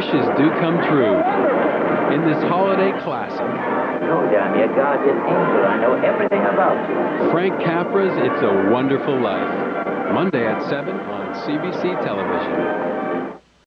wishes do come true in this holiday classic. No, I'm your guardian angel. I know everything about you. Frank Capra's It's a Wonderful Life. Monday at 7 on CBC Television.